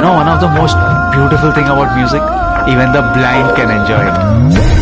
You know, one of the most beautiful thing about music, even the blind can enjoy it.